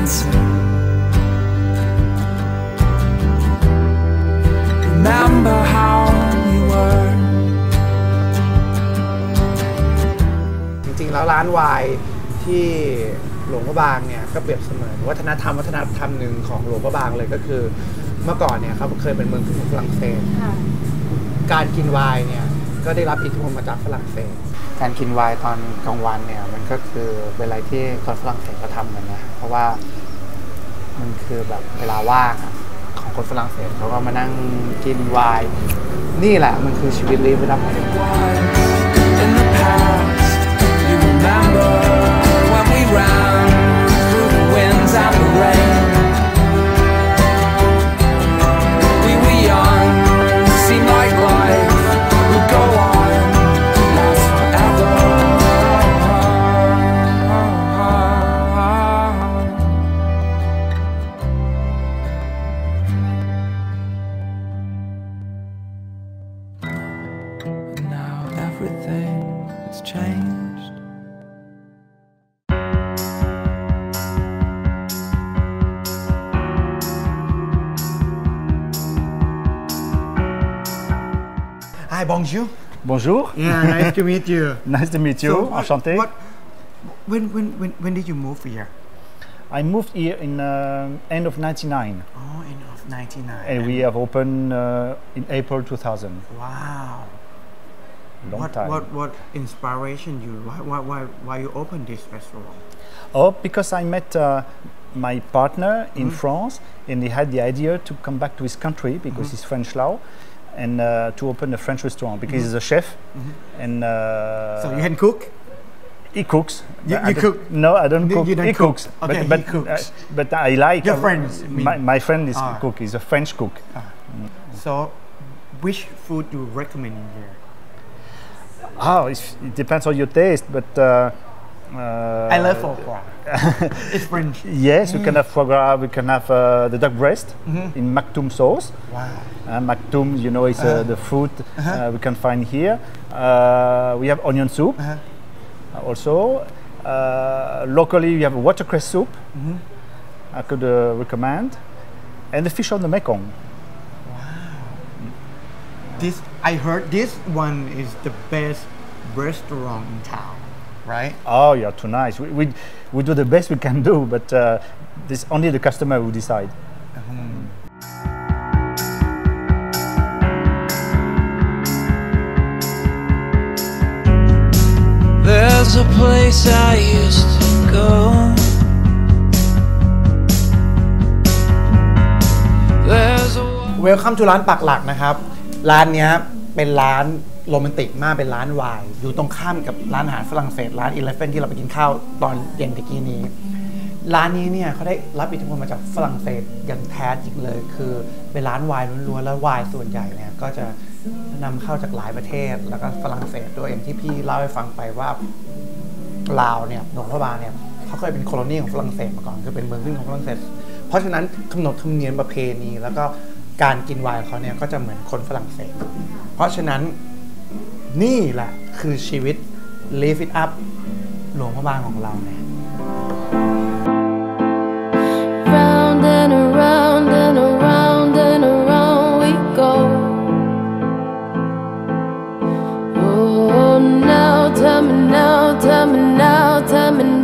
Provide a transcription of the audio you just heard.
answer. Remember how we were. จริงๆ แล้วร้านวายที่หลวงพระบางเนี่ยก็เปรียบเสมือนวัฒนธรรมวัฒนธรรมหนึ่งของหลวงพระบางเลยก็คือ เมื่อก่อนเนี่ยครับเคยเป็นเมืองขึ้นของฝรั่งเศส การกินไวน์เนี่ยก็ได้รับอิทธิพลมาจากฝรั่งเศส การกินไวน์ตอนกลางวันเนี่ย มันก็คือเป็นอะไรที่คนฝรั่งเศสก็ทำกันนะเพราะว่ามันคือแบบเวลาว่างของคนฝรั่งเศสเขาก็มานั่งกินไวน์นี่แหละมันคือชีวิตลีฟดับ In everything has changed. Hi bonjour Bonjour, Yeah nice to meet you nice to meet you. So, what- Enchanté. what- when, when, when, when did you move here? I moved here in uh, end of 99 Oh, in of 99. and we have opened uh, in April 2000. Wow. Long what, time. what what inspiration you why why why, why you open this restaurant? Oh, because I met uh, my partner in Mm-hmm. France and he had the idea to come back to his country because Mm-hmm. he's French now and uh, to open a French restaurant because he's a chef and uh, Mm-hmm. So you can cook? he cooks. You- you cook? No, I don't cook. you don't he cook. cooks. Okay, but he but, cooks. uh, but I like Your friends. My, my friend is Ah. cook. He's a French cook. So which food do you recommend in here? Oh, it's, it depends on your taste, but uh, uh, I love foie gras. it's French. Yes, we can have foie gras. We can have uh, the duck breast Mm-hmm. in Mactum sauce. Wow. Uh, Mactum, you know, is Uh-huh. uh, the fruit uh, we can find here. Uh, we have onion soup. Uh-huh. Uh, also, uh, locally we have watercress soup. Mm-hmm. I could uh, recommend, and the fish on the Mekong This I heard this one is the best restaurant in town, right? Oh, yeah, too nice. We, we, we do the best we can do, but uh, this only the customer who decide. There's a place I used to go. There's a Welcome to ร้านปักหลักนะครับ ร้านเนี้ยเป็นร้านโรแมนติกมากเป็นร้านวายอยู่ตรงข้ามกับร้านอาหารฝรั่งเศสร้านอีเลฟเฟนที่เราไปกินข้าวตอนเย็นตะกี้นี้ ร้านนี้เนี่ยเขาได้รับอิทธิพลมาจากฝรั่งเศสอย่างแท้จริงเลย คือเป็นร้านวายล้วนๆแล้ววายส่วนใหญ่เนี่ยก็จะนำเข้าจากหลายประเทศ แล้วก็ฝรั่งเศสด้วยอย่างที่พี่เล่าให้ฟังไปว่าลาวเนี่ยหลวงพระบางเนี่ยเขาเคยเป็นโคโลนีของฝรั่งเศสมาก่อนคือเป็นเมืองขึ้นของฝรั่งเศส เพราะฉะนั้นขนบธรรมเนียมประเพณีแล้วก็ การกินไวน์ของเขาเนี่ยก็จะเหมือนคนฝรั่งเศส เพราะฉะนั้นนี่แหละคือชีวิต live it up หลวงพระบางของเราเนี่ย Round and around and around and around we go. Oh, now tell me now, tell me now, tell me now,